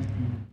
Amen.